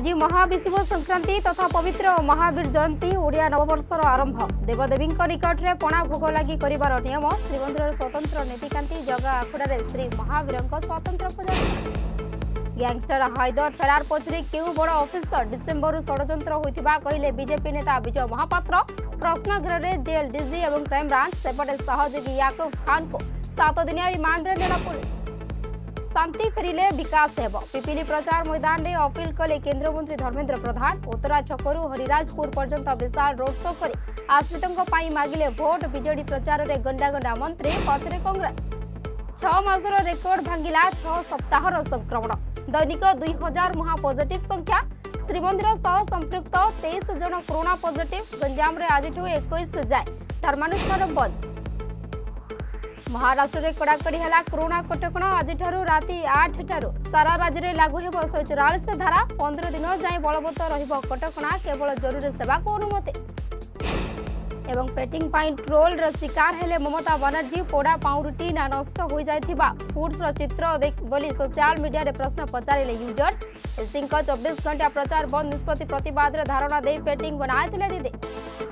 আজি মহাবিষুব সংক্রান্তি তথা পবিত্র মহাবীর জয়ন্তী ওড়িয়া নববর্ষর আরম্ভ দেবদেবীঙ্ নিকটরে পণা ভোগ লাগি করিবার নিয়ম শ্রীমন্দিরর স্বতন্ত্র নীতিকান্তি জগা আখড়ার শ্রী মহাবীরঙ্ স্বতন্ত্র পূজা ଗ୍ୟାଙ୍ଗଷ୍ଟର ହାଇଦର ଫେରାର ପଛରେ କେଉଁ ବଡ଼ ଅଫିସର ଡିସେମ୍ବରରୁ ଷଡ଼ଯନ୍ତ୍ର ହୋଇଥିବା କହିଲେ ବିଜେପି ନେତା ବିଜୟ ମହାପାତ୍ର ପ୍ରଶ୍ନଗୃହରେ ଜେଏଲ୍ ଡିଜି ଏବଂ କ୍ରାଇମବ୍ରାଞ୍ଚ ସେପଟେ ସହଯୋଗୀ ୟାକୁବ ଖାନଙ୍କୁ ସାତ ଦିନିଆ ରିମାଣ୍ଡରେ ନେଲା ପୁଲିସ୍ ଶାନ୍ତି ଫେରିଲେ ବିକାଶ ହେବ ପିପିଲି ପ୍ରଚାର ମୈଦାନରେ ଅପିଲ କଲେ କେନ୍ଦ୍ରମନ୍ତ୍ରୀ ଧର୍ମେନ୍ଦ୍ର ପ୍ରଧାନ ଉତ୍ତରା ଛକରୁ ହରିରାଜପୁର ପର୍ଯ୍ୟନ୍ତ ବିଶାଳ ରୋଡ୍ ଶୋ କରି ଆଶ୍ରିତଙ୍କ ପାଇଁ ମାଗିଲେ ଭୋଟ ବିଜେଡି ପ୍ରଚାରରେ ଗଣ୍ଡା ଗଣ୍ଡା ମନ୍ତ୍ରୀ ପଛରେ କଂଗ୍ରେସ ଛଅ ମାସର ରେକର୍ଡ ଭାଙ୍ଗିଲା ଛଅ ସପ୍ତାହର ସଂକ୍ରମଣ ଦୈନିକ ଦୁଇ ହଜାର ମୁହାଁ ପଜିଟିଭ୍ ସଂଖ୍ୟା ଶ୍ରୀମନ୍ଦିର ସହ ସମ୍ପୃକ୍ତ ତେଇଶ ଜଣ କରୋନା ପଜିଟିଭ୍ ଗଞ୍ଜାମରେ ଆଜିଠୁ ଏକୋଇଶ ଯାଏ ଧର୍ମାନୁଷ୍ଠାନ ବନ୍ଦ ମହାରାଷ୍ଟ୍ରରେ କଡ଼ାକଡ଼ି ହେଲା କରୋନା କଟକଣା ଆଜିଠାରୁ ରାତି ଆଠଠାରୁ ସାରା ରାଜ୍ୟରେ ଲାଗୁ ହେବ ଶହେ ଚଉରାଳିଶ ଧାରା ପନ୍ଦର ଦିନ ଯାଏଁ ବଳବତ୍ତର ରହିବ କଟକଣା କେବଳ ଜରୁରୀ ସେବାକୁ ଅନୁମତି ଏବଂ ପେଟିଂ ପାଇଁ ଟ୍ରୋଲର ଶିକାର ହେଲେ ମମତା ବାନାର୍ଜୀ ପୋଡ଼ା ପାଉଁରୁଟି ନା ନଷ୍ଟ ହୋଇଯାଇଥିବା ଫୁଡ୍ସର ଚିତ୍ର ବୋଲି ସୋସିଆଲ ମିଡିଆରେ ପ୍ରଶ୍ନ ପଚାରିଲେ ୟୁଜର୍ସ ସିଂଙ୍କ ଚବିଶ ଘଣ୍ଟା ପ୍ରଚାର ବନ୍ଦ ନିଷ୍ପତ୍ତି ପ୍ରତିବାଦରେ ଧାରଣା ଦେଇ ପେଟିଂ ବନାଇଥିଲେ ଦିଦି